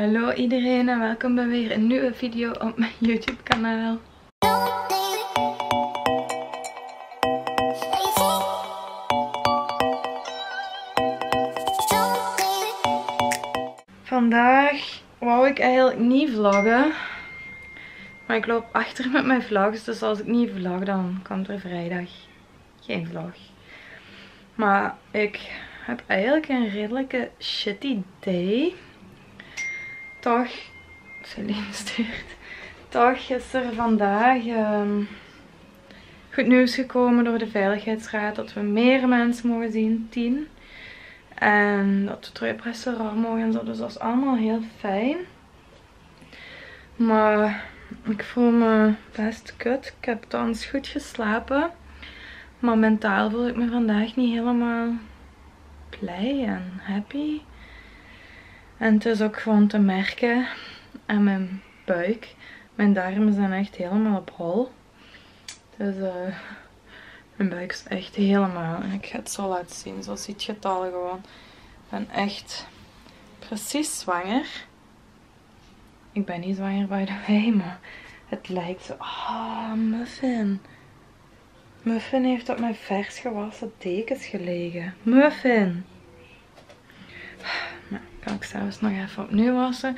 Hallo iedereen en welkom bij weer een nieuwe video op mijn YouTube kanaal. Vandaag wou ik eigenlijk niet vloggen. Maar ik loop achter met mijn vlogs. Dus als ik niet vlog dan komt er vrijdag geen vlog. Maar ik heb eigenlijk een redelijke shitty day. Toch, Celine stuurt. Toch is er vandaag um, goed nieuws gekomen door de Veiligheidsraad dat we meer mensen mogen zien, 10. En dat we terug op restaurant mogen en zo. Dus dat is allemaal heel fijn. Maar ik voel me best kut. Ik heb thans goed geslapen. Maar mentaal voel ik me vandaag niet helemaal blij en happy. En het is ook gewoon te merken aan mijn buik. Mijn darmen zijn echt helemaal op hol. Dus uh, mijn buik is echt helemaal. En ik ga het zo laten zien. Zo ziet je het al gewoon. Ik ben echt precies zwanger. Ik ben niet zwanger by the way, maar het lijkt zo. Ah, muffin. Muffin heeft op mijn vers gewassen dekens gelegen. Muffin. Ik zelfs nog even opnieuw wassen.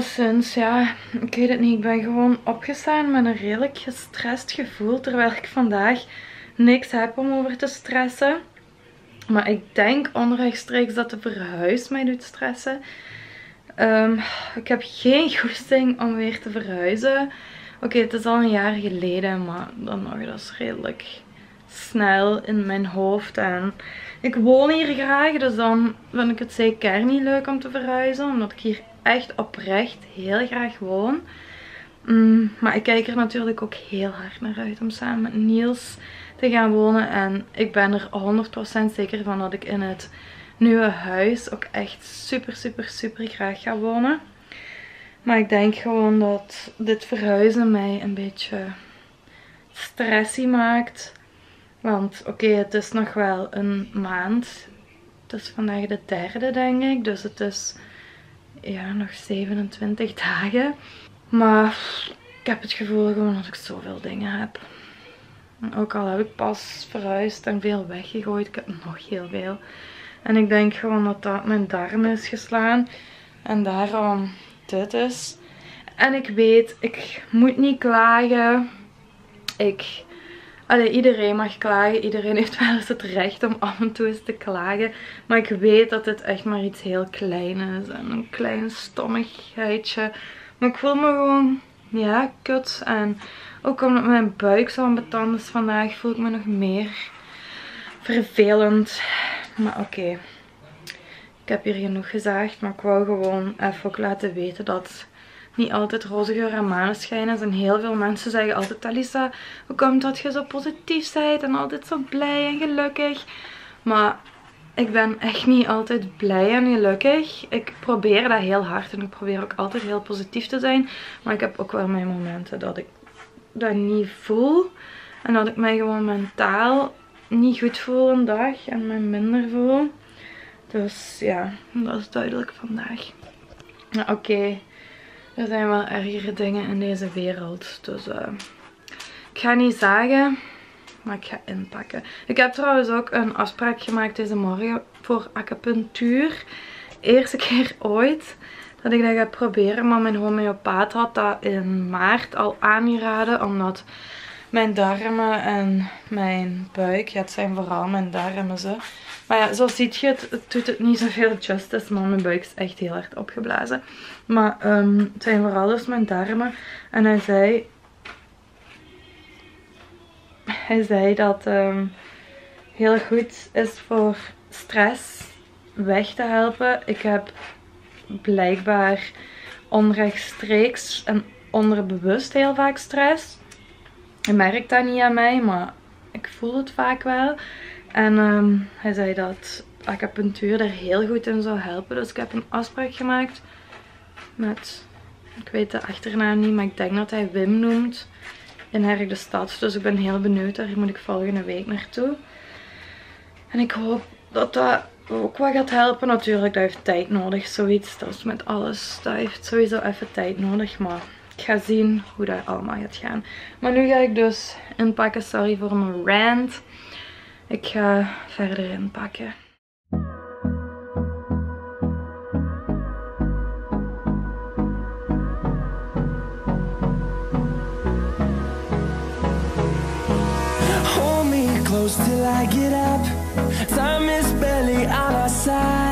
sinds, ja, ik weet het niet. Ik ben gewoon opgestaan met een redelijk gestrest gevoel. Terwijl ik vandaag niks heb om over te stressen. Maar ik denk onrechtstreeks dat de verhuis mij doet stressen. Um, ik heb geen goesting om weer te verhuizen. Oké, het is al een jaar geleden, maar dan nog, dat is redelijk snel in mijn hoofd. En ik woon hier graag, dus dan vind ik het zeker niet leuk om te verhuizen. Omdat ik hier echt oprecht heel graag woon. Mm, maar ik kijk er natuurlijk ook heel hard naar uit om samen met Niels te gaan wonen. En ik ben er 100% zeker van dat ik in het nieuwe huis ook echt super, super, super graag ga wonen. Maar ik denk gewoon dat dit verhuizen mij een beetje stressy maakt. Want oké, het is nog wel een maand. Het is vandaag de derde, denk ik. Dus het is ja, nog 27 dagen. Maar ik heb het gevoel gewoon dat ik zoveel dingen heb. Ook al heb ik pas verhuisd en veel weggegooid, ik heb nog heel veel. En ik denk gewoon dat dat mijn darm is geslaan. En daarom dit is. En ik weet, ik moet niet klagen. Ik... Allee, iedereen mag klagen. Iedereen heeft wel eens het recht om af en toe eens te klagen. Maar ik weet dat dit echt maar iets heel klein is. En een klein stommigheidje. Maar ik voel me gewoon, ja, kut. En ook omdat mijn buik zo betand is vandaag, voel ik me nog meer vervelend. Maar oké. Ik heb hier genoeg gezegd, maar ik wou gewoon even ook laten weten dat niet altijd roze geur en maneschijn is. En heel veel mensen zeggen altijd, Alisa, hoe komt dat je zo positief bent en altijd zo blij en gelukkig? Maar ik ben echt niet altijd blij en gelukkig. Ik probeer dat heel hard en ik probeer ook altijd heel positief te zijn. Maar ik heb ook wel mijn momenten dat ik dat niet voel. En dat ik mij gewoon mentaal niet goed voel een dag en me minder voel. Dus ja, dat is duidelijk vandaag. Oké, er zijn wel ergere dingen in deze wereld. Dus uh, ik ga niet zagen, maar ik ga inpakken. Ik heb trouwens ook een afspraak gemaakt deze morgen voor acupunctuur. Eerste keer ooit dat ik dat ga proberen. Maar mijn homeopaat had dat in maart al aangeraden. Omdat mijn darmen en mijn buik, ja het zijn vooral mijn darmen ze maar ja, zo ziet je het, het doet het niet zoveel justice, maar mijn buik is echt heel hard opgeblazen. Maar um, het zijn vooral dus mijn darmen. En hij zei, hij zei dat um, heel goed is voor stress weg te helpen. Ik heb blijkbaar onrechtstreeks en onderbewust heel vaak stress. Je merkt dat niet aan mij, maar ik voel het vaak wel. En um, hij zei dat acupunctuur er heel goed in zou helpen. Dus ik heb een afspraak gemaakt met, ik weet de achternaam niet, maar ik denk dat hij Wim noemt. In Herk de Stad. Dus ik ben heel benieuwd. Daar moet ik volgende week naartoe. En ik hoop dat dat ook wat gaat helpen natuurlijk. Dat heeft tijd nodig, zoiets. Dat is met alles. Dat heeft sowieso even tijd nodig, maar ik ga zien hoe dat allemaal gaat gaan. Maar nu ga ik dus inpakken. Sorry voor mijn rant. Ik ga verder inpakken. Hold me close till I get up. Time is barely on side.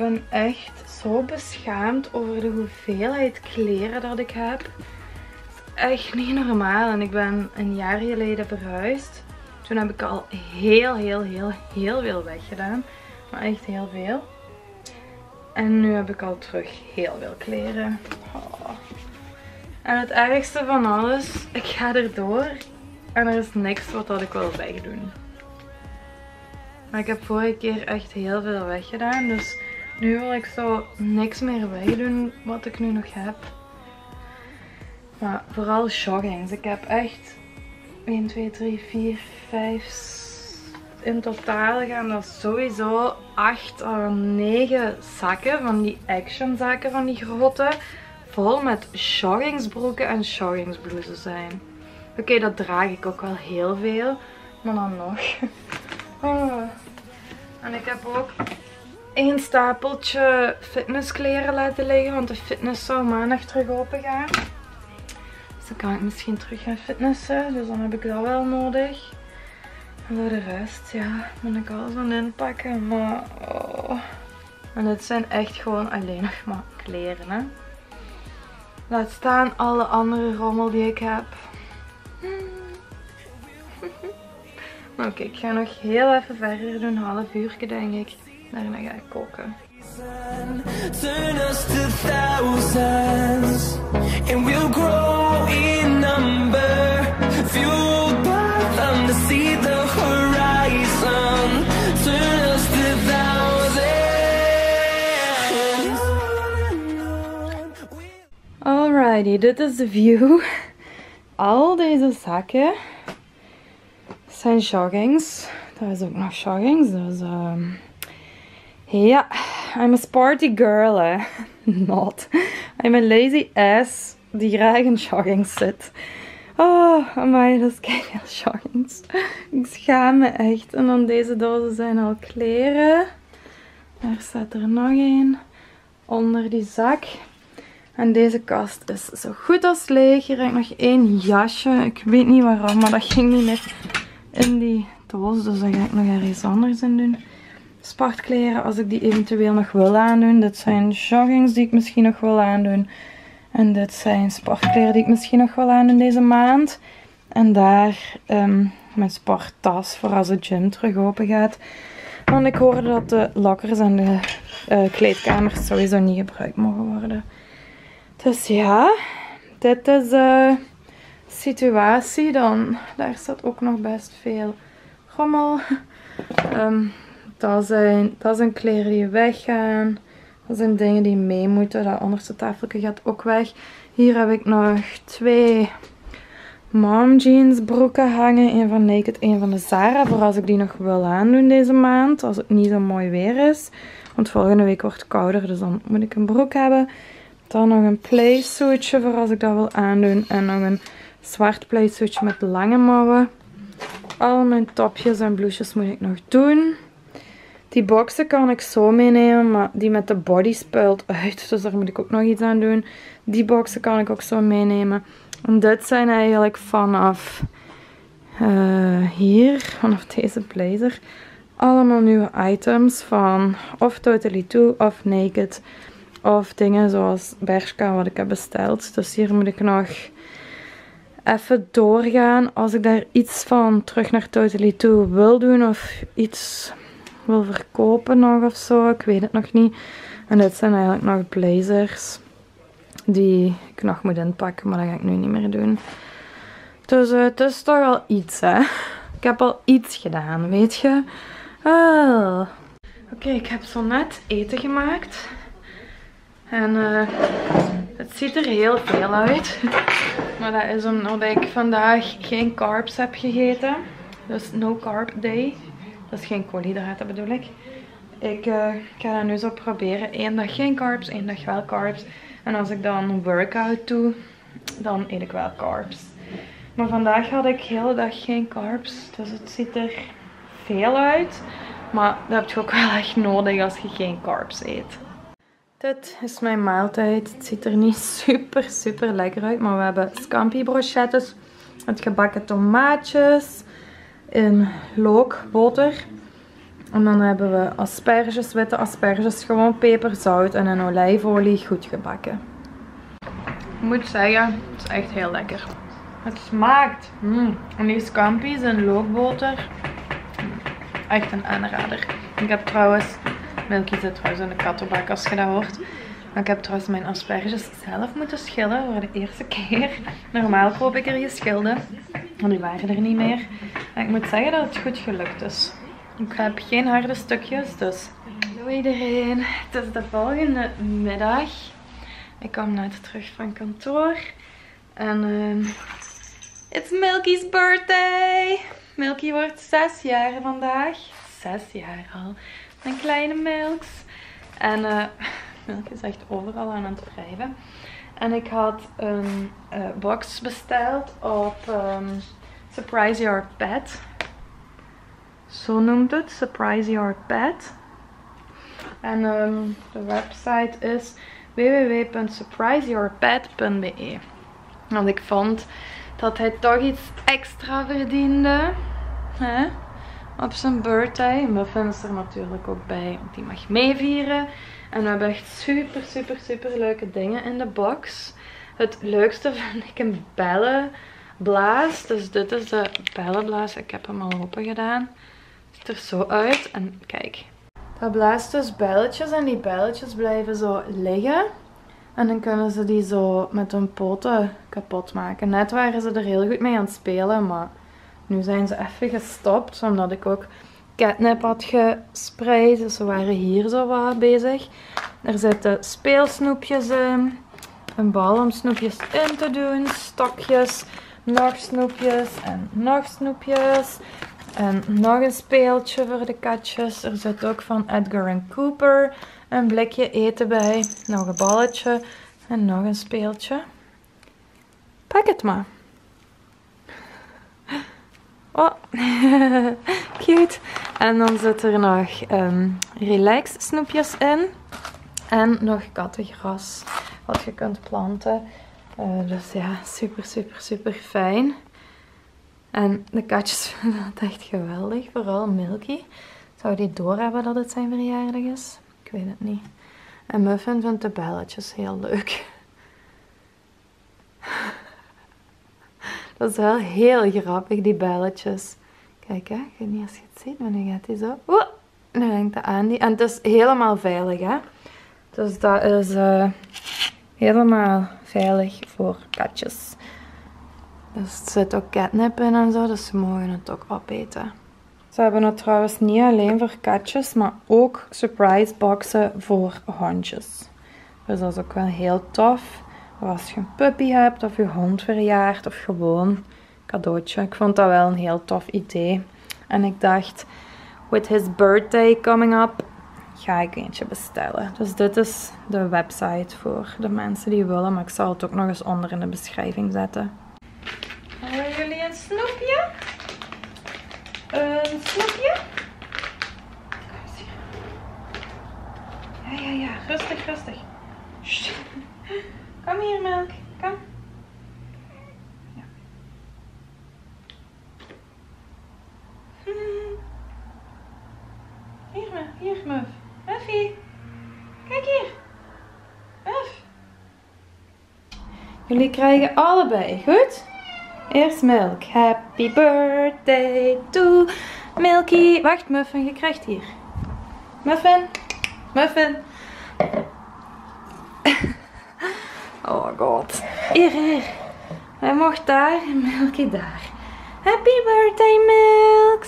ben echt zo beschaamd over de hoeveelheid kleren dat ik heb. Het is echt niet normaal. En ik ben een jaar geleden verhuisd. Toen heb ik al heel, heel, heel, heel veel weggedaan. Maar echt heel veel. En nu heb ik al terug heel veel kleren. Oh. En het ergste van alles, ik ga erdoor. En er is niks wat dat ik wil wegdoen. Maar ik heb vorige keer echt heel veel weggedaan. Dus nu wil ik zo niks meer wegdoen wat ik nu nog heb. Maar vooral joggings. Ik heb echt 1, 2, 3, 4, 5. In totaal gaan dat sowieso 8 of 9 zakken van die action zakken van die grote. Vol met joggingsbroeken en joggingsblouses zijn. Oké, dat draag ik ook wel heel veel. Maar dan nog. Oh. En ik heb ook één stapeltje fitnesskleren laten liggen. Want de fitness zou maandag terug open gaan. Dus dan kan ik misschien terug gaan fitnessen. Dus dan heb ik dat wel nodig. En voor de rest, ja, moet ik alles aan inpakken. Maar, oh. En dit zijn echt gewoon alleen nog maar kleren, hè. Laat staan alle andere rommel die ik heb. Oké, ik ga nog heel even verder doen. Een half uurtje denk ik. Daarna ga ik koken. Turn us to thousands, and we'll grow in number. Fueled by them to see the horizon. Turn us to thousands. Alrighty, dit is de view. Al deze zakken zijn joggings. Dat is ook nog joggings. Dus ehm, ja, I'm a sporty girl. Hè. Not. I'm a lazy ass die graag in joggings zit. Oh, amai, dat is veel joggings. Ik schaam me echt. En dan deze dozen zijn al kleren. Daar staat er nog één. Onder die zak. En deze kast is zo goed als leeg. Hier heb ik nog één jasje. Ik weet niet waarom, maar dat ging niet meer in die doos. Dus daar ga ik nog ergens anders in doen. Sportkleren als ik die eventueel nog wil aandoen. Dit zijn joggings die ik misschien nog wil aandoen. En dit zijn sportkleren die ik misschien nog wil aandoen deze maand. En daar ehm, mijn sporttas voor als de gym terug open gaat. Want ik hoorde dat de lockers en de eh, kleedkamers sowieso niet gebruikt mogen worden. Dus ja, dit is de situatie dan. Daar staat ook nog best veel rommel. Ehm, dat, zijn, dat zijn kleren die weggaan. Dat zijn dingen die mee moeten. Dat onderste tafeltje gaat ook weg. Hier heb ik nog twee mom jeans broeken hangen. Een van Naked, een van de Zara. Voor als ik die nog wil aandoen deze maand. Als het niet zo mooi weer is. Want volgende week wordt het kouder. Dus dan moet ik een broek hebben. Dan nog een playsuitje voor als ik dat wil aandoen. En nog een zwart playsuitje met lange mouwen. Al mijn topjes en blouses moet ik nog doen. Die boxen kan ik zo meenemen, maar die met de body spuilt uit. Dus daar moet ik ook nog iets aan doen. Die boxen kan ik ook zo meenemen. En dit zijn eigenlijk vanaf eh, hier, vanaf deze blazer, allemaal nieuwe items van of Totally Too of Naked. Of dingen zoals Bershka wat ik heb besteld. Dus hier moet ik nog even doorgaan. Als ik daar iets van terug naar Totally Too wil doen of iets wil verkopen nog of zo. Ik weet het nog niet. En dit zijn eigenlijk nog blazers die ik nog moet inpakken, maar dat ga ik nu niet meer doen. Dus uh, het is toch al iets, hè. Ik heb al iets gedaan, weet je. Ah. Oké, ik heb zo net eten gemaakt. En uh, het ziet er heel veel uit. Maar dat is omdat ik vandaag geen carbs heb gegeten. Dus no carb day. Dat is geen koolhydraten bedoel ik. Ik uh, ga dat nu zo proberen. Eén dag geen carbs, één dag wel carbs. En als ik dan workout doe, dan eet ik wel carbs. Maar vandaag had ik de hele dag geen carbs. Dus het ziet er veel uit. Maar dat heb je ook wel echt nodig als je geen carbs eet. Dit is mijn maaltijd. Het ziet er niet super, super lekker uit. Maar we hebben scampi brochettes met gebakken tomaatjes in lookboter. En dan hebben we asperges, witte asperges, gewoon peper, zout en een olijfolie goed gebakken. Ik moet zeggen, het is echt heel lekker. Het smaakt. Mm. En die scampi's en lookboter. Echt een aanrader. Ik heb trouwens, Milky zit trouwens in de kattenbak als je dat hoort. Maar ik heb trouwens mijn asperges zelf moeten schillen voor de eerste keer. Normaal koop ik er geschilde. Maar die waren er niet meer. En ik moet zeggen dat het goed gelukt is. Ik heb geen harde stukjes, dus... Hallo iedereen. Het is de volgende middag. Ik kom net terug van kantoor. En uh, it's Milky's birthday. Milky wordt zes jaar vandaag. Zes jaar al. Mijn kleine Milks. En uh, Milky is overal aan het wrijven. En ik had een uh, box besteld op um, Surprise Your Pet. Zo noemt het. Surprise Your Pet. En um, de website is www.surpriseyourpet.be Want ik vond dat hij toch iets extra verdiende. Hè? Op zijn birthday. Muffin is er natuurlijk ook bij. Want die mag meevieren. En we hebben echt super, super, super leuke dingen in de box. Het leukste vind ik een bellenblaas. Dus dit is de bellenblaas. Ik heb hem al open gedaan. Ziet er zo uit. En kijk. Dat blaast dus belletjes. En die belletjes blijven zo liggen. En dan kunnen ze die zo met hun poten kapot maken. Net waren ze er heel goed mee aan het spelen. Maar nu zijn ze even gestopt. Omdat ik ook catnip had gespreid. Dus ze waren hier zo wat bezig. Er zitten speelsnoepjes in. Een bal om snoepjes in te doen. Stokjes. Nog snoepjes. En nog snoepjes. En nog een speeltje voor de katjes. Er zit ook van Edgar Cooper een blikje eten bij. Nog een balletje. En nog een speeltje. Pak het maar. Oh, cute. En dan zit er nog um, relax snoepjes in. En nog kattengras. Wat je kunt planten. Uh, dus ja, super, super, super fijn. En de katjes vinden het echt geweldig. Vooral Milky. Zou die doorhebben dat het zijn verjaardag is? Ik weet het niet. En Muffin vindt de belletjes heel leuk. Dat is wel heel grappig, die belletjes. Kijk, hè. Ik niet als je het ziet, maar nu gaat hij zo. Oeh, nu hangt hij aan die. En het is helemaal veilig, hè. Dus dat is uh, helemaal veilig voor katjes. Dus er zit ook catnip in en zo, dus ze mogen het ook opeten. Ze hebben het trouwens niet alleen voor katjes, maar ook surprise boxen voor hondjes. Dus dat is ook wel heel tof. Als je een puppy hebt, of je hond verjaart, of gewoon cadeautje. Ik vond dat wel een heel tof idee. En ik dacht, with his birthday coming up, ga ik eentje bestellen. Dus dit is de website voor de mensen die willen. Maar ik zal het ook nog eens onder in de beschrijving zetten. Hebben jullie een snoepje? Een snoepje? Ja, ja, ja. Rustig, rustig. Kom hier, Melk. Kom. Ja. Hm. Hier, me, Hier, Muff. Muffie. Kijk hier. Muff. Jullie krijgen allebei, goed? Eerst Melk. Happy birthday to Milky. Wacht, Muffin. Je krijgt hier. Muffin. Muffin. Oh god. Hier, hier. Hij mocht daar en Milky daar. Happy birthday, Milk.